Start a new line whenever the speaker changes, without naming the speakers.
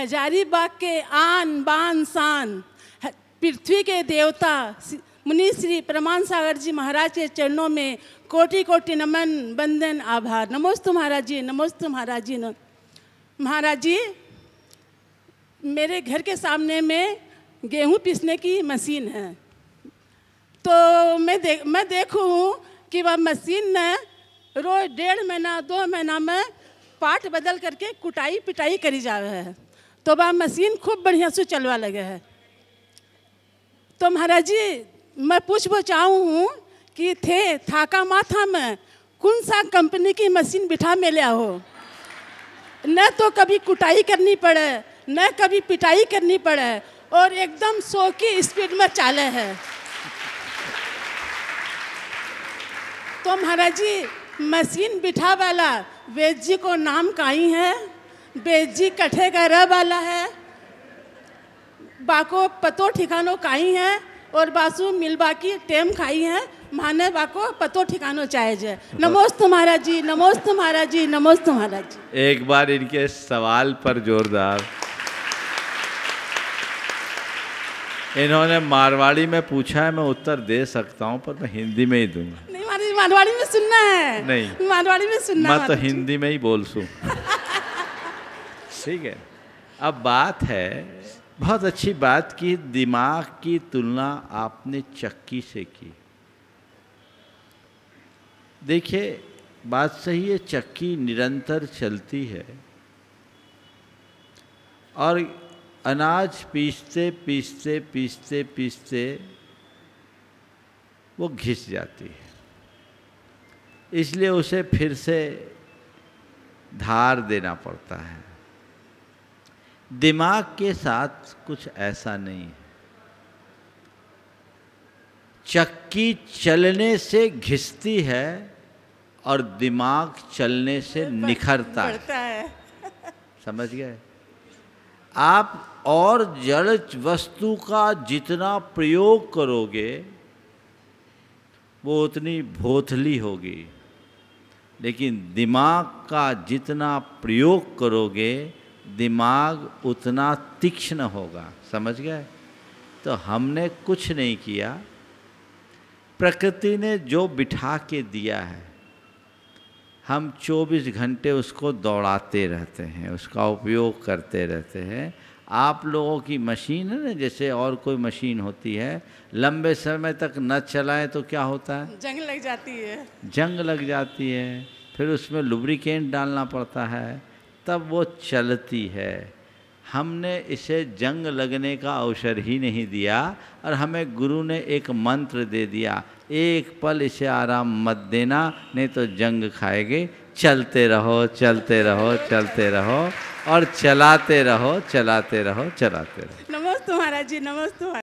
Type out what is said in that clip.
हजारीबाग के आन, बान शान पृथ्वी के देवता मुनि श्री प्रमाण सागर जी महाराज के चरणों में कोटि कोटि नमन, बंदन, आभार। नमोस्तु महाराज जी, नमोस्तु महाराज जी महाराज जी, मेरे घर के सामने में गेहूँ पीसने की मशीन है। तो मैं देख मैं देखूँ कि वह मशीन ने रोज डेढ़ महीना, दो महीना में पार्ट बदल करके कुटाई पिटाई करी जा रहा है। तो वह मशीन खूब बढ़िया से चलवा लगे है। तो महाराज जी, मैं पूछना चाहूँ हूँ कि थे, थाका माथा में कौन सा कंपनी की मशीन बिठा में लिया हो न तो कभी कुटाई करनी पड़े, न कभी पिटाई करनी पड़े, और एकदम सौ की स्पीड में चाले है। तो महाराज जी, मशीन बिठा वाला वेद जी को नाम काई है? वेद जी कठे का रह वाला है। बाको पतो ठिकानो काई है और बासु मिलबा की टेम खाई है। माने बाको पतो ठिकानो चाहे जे। नमोस्तु महाराज जी नमोस्तु महाराज जी नमोस्तु महाराज। जी
एक बार इनके सवाल पर जोरदार। इन्होंने मारवाड़ी में पूछा है मैं उत्तर दे सकता हूँ पर मैं हिंदी में ही दूँगा।
नहीं महाराज मारवाड़ी में सुनना है।
नहीं।
मारवाड़ी में सुनना
मैं तो हिंदी में ही बोल सूँ ठीक है। अब बात है, बहुत अच्छी बात की, दिमाग की तुलना आपने चक्की से की। देखिए, बात सही है, चक्की निरंतर चलती है। और अनाज पीसते पीसते पीसते पीसते वो घिस जाती है। इसलिए उसे फिर से धार देना पड़ता है। दिमाग के साथ कुछ ऐसा नहीं है। चक्की चलने से घिसती है और दिमाग चलने से निखरता है।
है।
समझ गए? आप और जड़ वस्तु का जितना प्रयोग करोगे वो उतनी भोथली होगी। लेकिन दिमाग का जितना प्रयोग करोगे दिमाग उतना तीक्ष्ण होगा समझ गए? तो हमने कुछ नहीं किया। प्रकृति ने जो बिठा के दिया है हम 24 घंटे उसको दौड़ाते रहते हैं उसका उपयोग करते रहते हैं। आप लोगों की मशीन है ना जैसे और कोई मशीन होती है लंबे समय तक न चलाएँ तो क्या होता है?
जंग लग जाती है।
जंग लग जाती है फिर उसमें लुब्रिकेंट डालना पड़ता है। तब वो चलती है। हमने इसे जंग लगने का अवसर ही नहीं दिया और हमें गुरु ने एक मंत्र दे दिया, एक पल इसे आराम मत देना, नहीं तो जंग खाएगे। चलते रहो चलते रहो चलते रहो और चलाते रहो चलाते रहो चलाते रहो।
नमस्ते महाराज जी, नमस्ते